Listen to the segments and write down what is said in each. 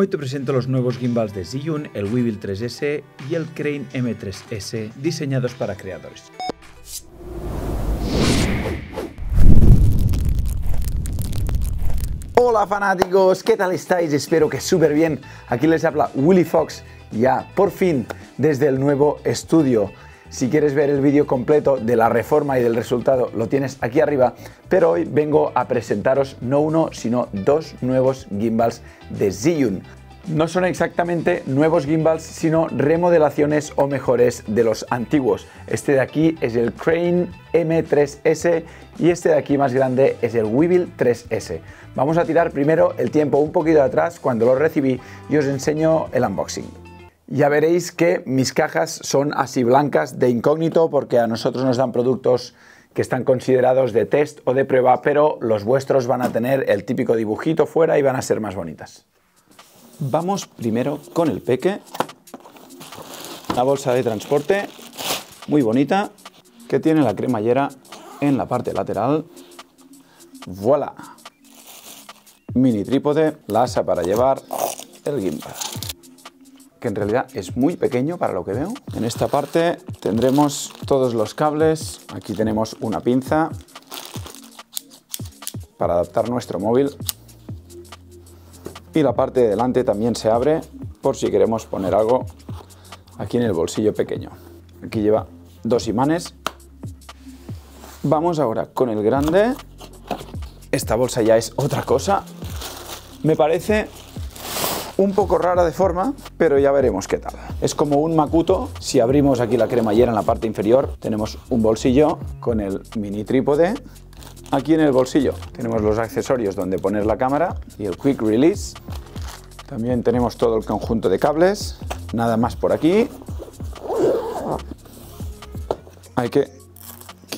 Hoy te presento los nuevos gimbals de Zhiyun, el Weevil 3S y el Crane M3S, diseñados para creadores. Hola fanáticos, ¿qué tal estáis? Espero que súper bien. Aquí les habla Willy Fox, ya por fin desde el nuevo estudio. Si quieres ver el vídeo completo de la reforma y del resultado, lo tienes aquí arriba. Pero hoy vengo a presentaros no uno, sino dos nuevos gimbals de Zhiyun. No son exactamente nuevos gimbals, sino remodelaciones o mejores de los antiguos. Este de aquí es el Crane M3S y este de aquí más grande es el Weevil 3S. Vamos a tirar primero el tiempo un poquito atrás cuando lo recibí y os enseño el unboxing. Ya veréis que mis cajas son así blancas de incógnito porque a nosotros nos dan productos que están considerados de test o de prueba, pero los vuestros van a tener el típico dibujito fuera y van a ser más bonitas. Vamos primero con el peque, la bolsa de transporte, muy bonita, que tiene la cremallera en la parte lateral. ¡Voilà! Mini trípode, la asa para llevar el gimbal que en realidad es muy pequeño para lo que veo. En esta parte tendremos todos los cables. Aquí tenemos una pinza para adaptar nuestro móvil. Y la parte de delante también se abre por si queremos poner algo aquí en el bolsillo pequeño. Aquí lleva dos imanes. Vamos ahora con el grande. Esta bolsa ya es otra cosa. Me parece un poco rara de forma, pero ya veremos qué tal. Es como un Makuto, si abrimos aquí la cremallera en la parte inferior, tenemos un bolsillo con el mini trípode. Aquí en el bolsillo tenemos los accesorios donde poner la cámara y el Quick Release. También tenemos todo el conjunto de cables, nada más por aquí. Hay que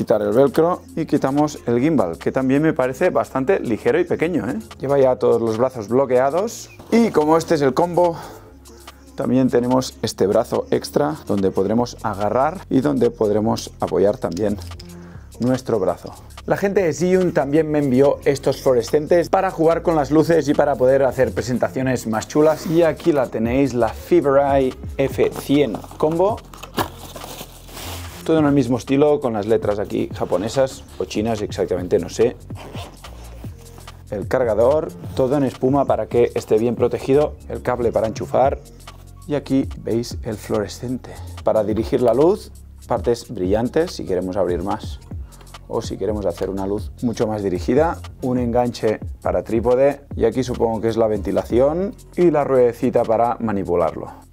quitar el velcro y quitamos el gimbal, que también me parece bastante ligero y pequeño. ¿eh? Lleva ya todos los brazos bloqueados y como este es el combo, también tenemos este brazo extra donde podremos agarrar y donde podremos apoyar también nuestro brazo. La gente de Zhiyun también me envió estos fluorescentes para jugar con las luces y para poder hacer presentaciones más chulas. Y aquí la tenéis, la Eye F100 Combo todo en el mismo estilo, con las letras aquí japonesas o chinas, exactamente no sé. El cargador, todo en espuma para que esté bien protegido. El cable para enchufar. Y aquí veis el fluorescente. Para dirigir la luz, partes brillantes si queremos abrir más o si queremos hacer una luz mucho más dirigida, un enganche para trípode y aquí supongo que es la ventilación y la ruedecita para manipularlo.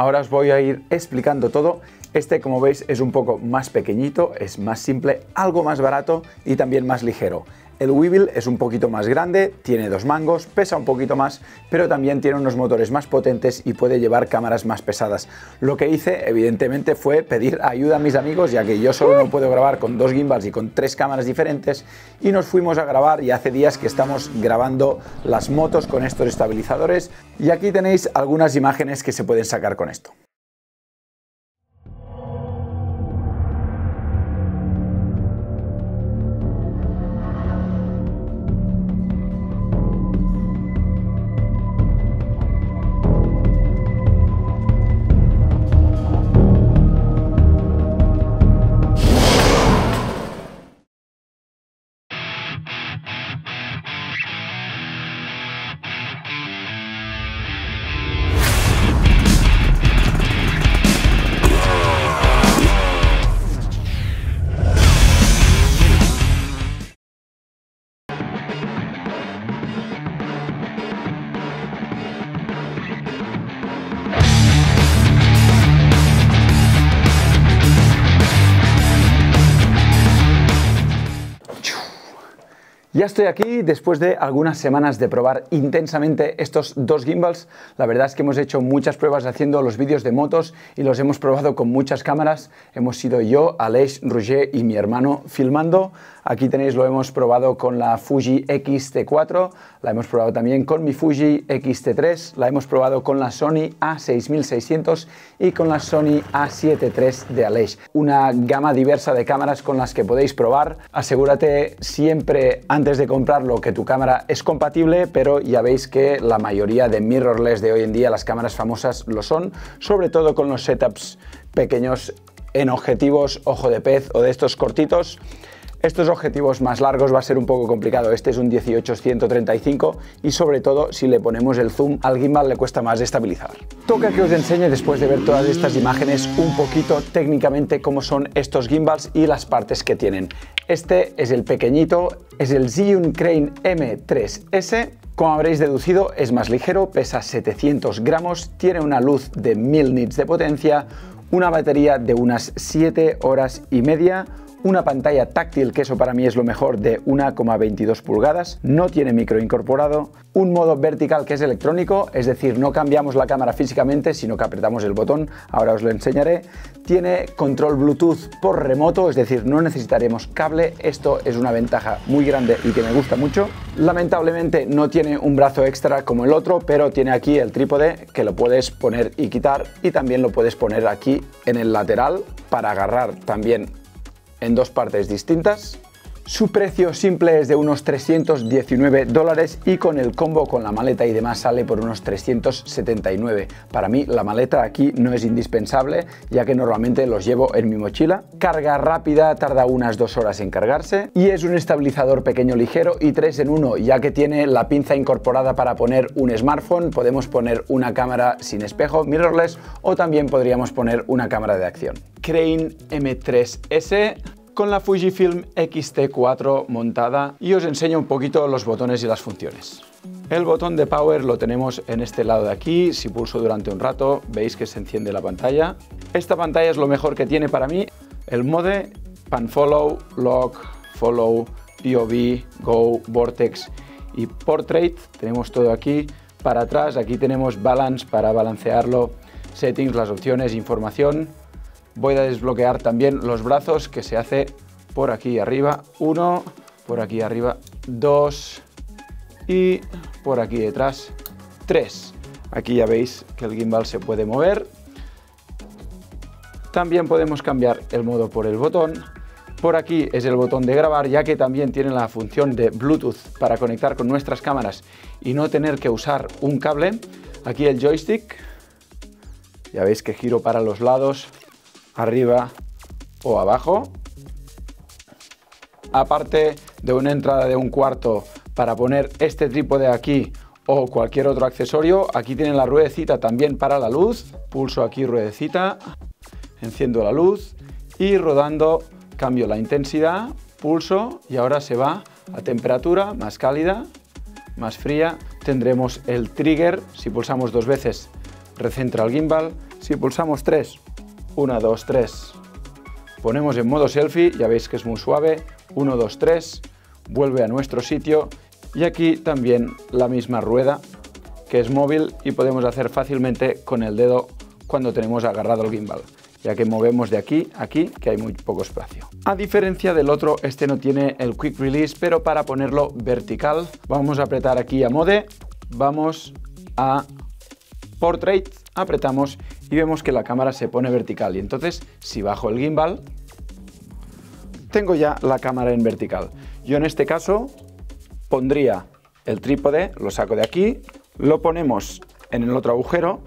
Ahora os voy a ir explicando todo. Este, como veis, es un poco más pequeñito, es más simple, algo más barato y también más ligero. El Weevil es un poquito más grande, tiene dos mangos, pesa un poquito más, pero también tiene unos motores más potentes y puede llevar cámaras más pesadas. Lo que hice, evidentemente, fue pedir ayuda a mis amigos, ya que yo solo no puedo grabar con dos gimbals y con tres cámaras diferentes, y nos fuimos a grabar y hace días que estamos grabando las motos con estos estabilizadores, y aquí tenéis algunas imágenes que se pueden sacar con esto. Ya estoy aquí después de algunas semanas de probar intensamente estos dos gimbals. La verdad es que hemos hecho muchas pruebas haciendo los vídeos de motos y los hemos probado con muchas cámaras. Hemos sido yo, Aleix, Roger y mi hermano filmando. Aquí tenéis, lo hemos probado con la Fuji X-T4, la hemos probado también con mi Fuji X-T3, la hemos probado con la Sony A6600 y con la Sony A7 III de Aleix. Una gama diversa de cámaras con las que podéis probar. Asegúrate siempre antes de comprarlo que tu cámara es compatible, pero ya veis que la mayoría de mirrorless de hoy en día, las cámaras famosas lo son, sobre todo con los setups pequeños en objetivos ojo de pez o de estos cortitos. Estos objetivos más largos va a ser un poco complicado. Este es un 18-135 y sobre todo si le ponemos el zoom al gimbal le cuesta más estabilizar. Toca que os enseñe después de ver todas estas imágenes un poquito técnicamente cómo son estos gimbals y las partes que tienen. Este es el pequeñito, es el Zhiyun Crane M3S como habréis deducido, es más ligero, pesa 700 gramos, tiene una luz de 1000 nits de potencia, una batería de unas 7 horas y media, una pantalla táctil, que eso para mí es lo mejor, de 1,22 pulgadas, no tiene micro incorporado, un modo vertical que es electrónico, es decir, no cambiamos la cámara físicamente, sino que apretamos el botón, ahora os lo enseñaré, tiene control Bluetooth por remoto, es decir, no necesitaremos cable, esto es una ventaja muy grande y que me gusta mucho. Lamentablemente no tiene un brazo extra como el otro, pero tiene aquí el trípode que lo puedes poner y quitar y también lo puedes poner aquí en el lateral para agarrar también en dos partes distintas. Su precio simple es de unos 319 dólares y con el combo con la maleta y demás sale por unos 379. Para mí la maleta aquí no es indispensable ya que normalmente los llevo en mi mochila. Carga rápida, tarda unas dos horas en cargarse y es un estabilizador pequeño ligero y 3 en 1 ya que tiene la pinza incorporada para poner un smartphone, podemos poner una cámara sin espejo, mirrorless o también podríamos poner una cámara de acción. Crane M3S con la Fujifilm X-T4 montada y os enseño un poquito los botones y las funciones. El botón de power lo tenemos en este lado de aquí, si pulso durante un rato veis que se enciende la pantalla. Esta pantalla es lo mejor que tiene para mí, el mode, pan follow, lock, follow, POV, go, vortex y portrait, tenemos todo aquí. Para atrás aquí tenemos balance para balancearlo, settings, las opciones, información, Voy a desbloquear también los brazos que se hace por aquí arriba. Uno, por aquí arriba, dos y por aquí detrás, tres. Aquí ya veis que el gimbal se puede mover. También podemos cambiar el modo por el botón. Por aquí es el botón de grabar, ya que también tiene la función de Bluetooth para conectar con nuestras cámaras y no tener que usar un cable. Aquí el joystick, ya veis que giro para los lados, arriba o abajo. Aparte de una entrada de un cuarto para poner este trípode aquí o cualquier otro accesorio, aquí tienen la ruedecita también para la luz. Pulso aquí ruedecita, enciendo la luz y rodando cambio la intensidad, pulso y ahora se va a temperatura más cálida, más fría. Tendremos el trigger, si pulsamos dos veces recentra el gimbal, si pulsamos tres 1, 2, 3. Ponemos en modo selfie, ya veis que es muy suave. 1, 2, 3. Vuelve a nuestro sitio. Y aquí también la misma rueda, que es móvil y podemos hacer fácilmente con el dedo cuando tenemos agarrado el gimbal ya que movemos de aquí a aquí, que hay muy poco espacio. A diferencia del otro, este no tiene el Quick Release, pero para ponerlo vertical, vamos a apretar aquí a Mode, vamos a Portrait, apretamos y vemos que la cámara se pone vertical y entonces si bajo el gimbal tengo ya la cámara en vertical. Yo en este caso pondría el trípode, lo saco de aquí, lo ponemos en el otro agujero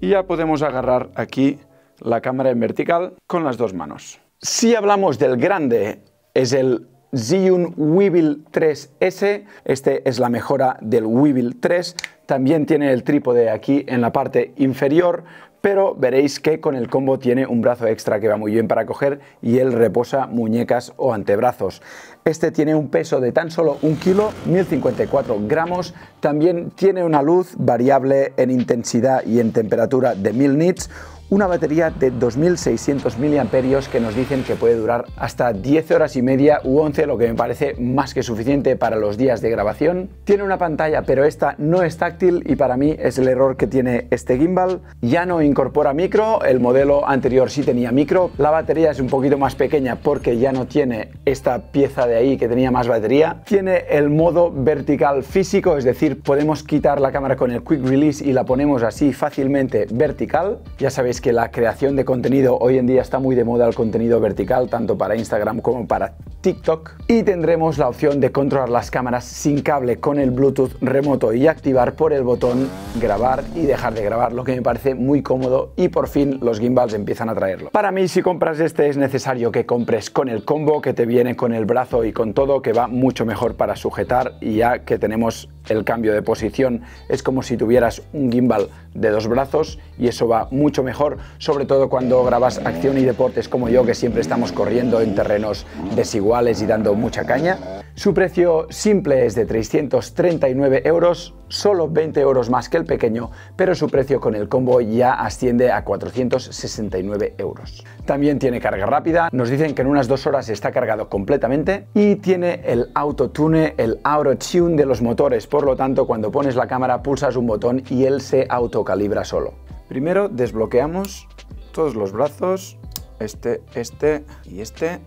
y ya podemos agarrar aquí la cámara en vertical con las dos manos. Si hablamos del grande, es el Zhiyun Weevil 3S, este es la mejora del Weevil 3, también tiene el trípode aquí en la parte inferior, pero veréis que con el combo tiene un brazo extra que va muy bien para coger y él reposa muñecas o antebrazos. Este tiene un peso de tan solo un kilo, 1054 gramos, también tiene una luz variable en intensidad y en temperatura de 1000 nits, una batería de 2600 mAh que nos dicen que puede durar hasta 10 horas y media u 11, lo que me parece más que suficiente para los días de grabación. Tiene una pantalla, pero esta no es táctil y para mí es el error que tiene este gimbal. Ya no incorpora micro, el modelo anterior sí tenía micro. La batería es un poquito más pequeña porque ya no tiene esta pieza de ahí que tenía más batería. Tiene el modo vertical físico, es decir, podemos quitar la cámara con el quick release y la ponemos así fácilmente vertical. Ya sabéis que la creación de contenido hoy en día está muy de moda el contenido vertical, tanto para Instagram como para TikTok. Y tendremos la opción de controlar las cámaras sin cable con el Bluetooth remoto y activar por el botón grabar y dejar de grabar, lo que me parece muy cómodo y por fin los gimbals empiezan a traerlo. Para mí, si compras este, es necesario que compres con el combo que te viene con el brazo y con todo, que va mucho mejor para sujetar y ya que tenemos el cambio de posición, es como si tuvieras un gimbal de dos brazos y eso va mucho mejor, sobre todo cuando grabas acción y deportes como yo, que siempre estamos corriendo en terrenos desiguales y dando mucha caña. Su precio simple es de 339 euros, solo 20 euros más que el pequeño, pero su precio con el combo ya asciende a 469 euros. También tiene carga rápida, nos dicen que en unas dos horas está cargado completamente y tiene el autotune, el auto tune de los motores, por lo tanto cuando pones la cámara pulsas un botón y él se autocalibra solo. Primero desbloqueamos todos los brazos, este, este y este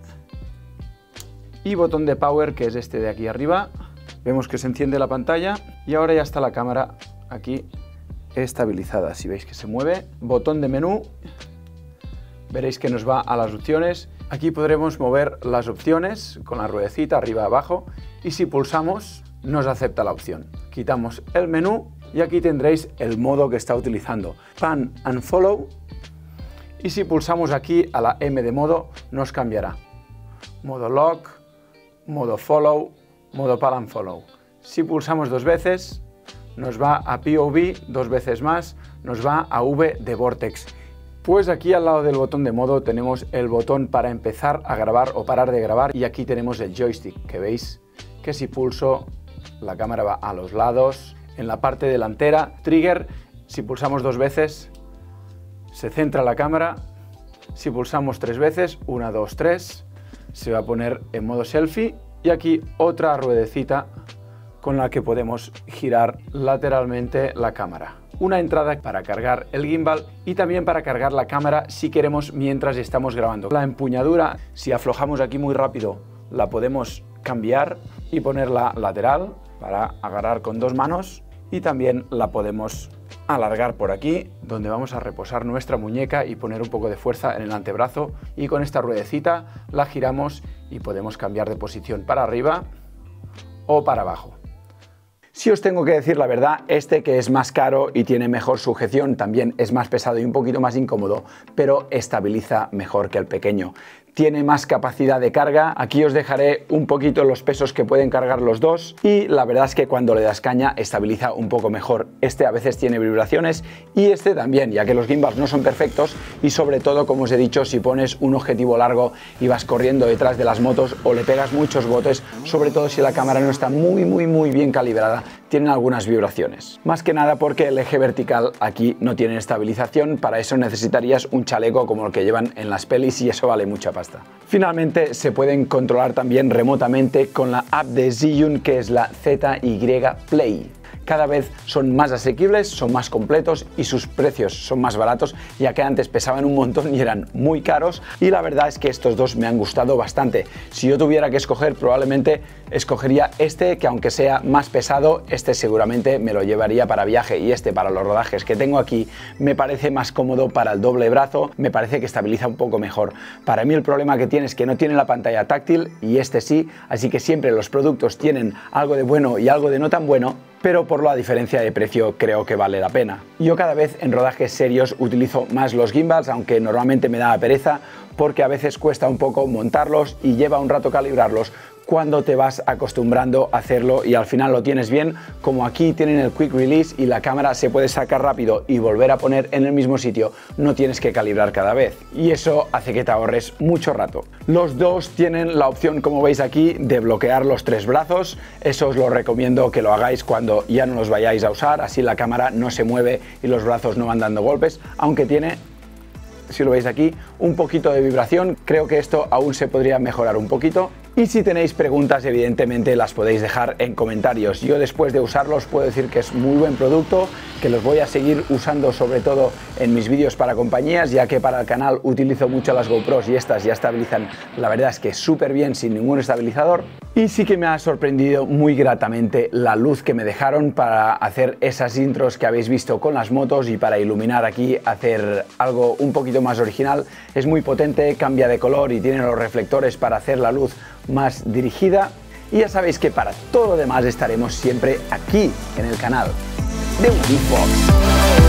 y botón de power que es este de aquí arriba. Vemos que se enciende la pantalla y ahora ya está la cámara aquí estabilizada. Si veis que se mueve, botón de menú, veréis que nos va a las opciones. Aquí podremos mover las opciones con la ruedecita arriba abajo y si pulsamos nos acepta la opción. Quitamos el menú y aquí tendréis el modo que está utilizando. Pan and follow y si pulsamos aquí a la M de modo nos cambiará. Modo lock, modo follow, modo pan and follow. Si pulsamos dos veces, nos va a POV, dos veces más, nos va a V de Vortex. Pues aquí al lado del botón de modo tenemos el botón para empezar a grabar o parar de grabar y aquí tenemos el joystick que veis que si pulso la cámara va a los lados, en la parte delantera, trigger, si pulsamos dos veces se centra la cámara, si pulsamos tres veces, una, dos, tres, se va a poner en modo selfie y aquí otra ruedecita con la que podemos girar lateralmente la cámara. Una entrada para cargar el gimbal y también para cargar la cámara si queremos mientras estamos grabando. La empuñadura, si aflojamos aquí muy rápido, la podemos cambiar y ponerla lateral para agarrar con dos manos y también la podemos alargar por aquí, donde vamos a reposar nuestra muñeca y poner un poco de fuerza en el antebrazo y con esta ruedecita la giramos y podemos cambiar de posición para arriba o para abajo. Si os tengo que decir la verdad, este que es más caro y tiene mejor sujeción también es más pesado y un poquito más incómodo, pero estabiliza mejor que el pequeño tiene más capacidad de carga. Aquí os dejaré un poquito los pesos que pueden cargar los dos y la verdad es que cuando le das caña estabiliza un poco mejor. Este a veces tiene vibraciones y este también, ya que los gimbals no son perfectos y sobre todo, como os he dicho, si pones un objetivo largo y vas corriendo detrás de las motos o le pegas muchos botes, sobre todo si la cámara no está muy, muy, muy bien calibrada, tienen algunas vibraciones. Más que nada porque el eje vertical aquí no tiene estabilización, para eso necesitarías un chaleco como el que llevan en las pelis y eso vale mucha pasta. Finalmente se pueden controlar también remotamente con la app de Zhiyun que es la ZY Play cada vez son más asequibles, son más completos y sus precios son más baratos, ya que antes pesaban un montón y eran muy caros. Y la verdad es que estos dos me han gustado bastante. Si yo tuviera que escoger, probablemente escogería este, que aunque sea más pesado, este seguramente me lo llevaría para viaje y este para los rodajes que tengo aquí me parece más cómodo para el doble brazo, me parece que estabiliza un poco mejor. Para mí el problema que tiene es que no tiene la pantalla táctil y este sí, así que siempre los productos tienen algo de bueno y algo de no tan bueno, pero por la diferencia de precio creo que vale la pena. Yo cada vez en rodajes serios utilizo más los gimbals, aunque normalmente me da pereza, porque a veces cuesta un poco montarlos y lleva un rato calibrarlos, cuando te vas acostumbrando a hacerlo y al final lo tienes bien, como aquí tienen el quick release y la cámara se puede sacar rápido y volver a poner en el mismo sitio, no tienes que calibrar cada vez y eso hace que te ahorres mucho rato. Los dos tienen la opción, como veis aquí, de bloquear los tres brazos, eso os lo recomiendo que lo hagáis cuando ya no los vayáis a usar, así la cámara no se mueve y los brazos no van dando golpes, aunque tiene si lo veis aquí, un poquito de vibración. Creo que esto aún se podría mejorar un poquito. Y si tenéis preguntas, evidentemente las podéis dejar en comentarios. Yo después de usarlos puedo decir que es muy buen producto, que los voy a seguir usando sobre todo en mis vídeos para compañías, ya que para el canal utilizo mucho las GoPros y estas ya estabilizan, la verdad es que súper bien sin ningún estabilizador. Y sí que me ha sorprendido muy gratamente la luz que me dejaron para hacer esas intros que habéis visto con las motos y para iluminar aquí, hacer algo un poquito más original. Es muy potente, cambia de color y tiene los reflectores para hacer la luz más dirigida. Y ya sabéis que para todo lo demás estaremos siempre aquí en el canal de Fox.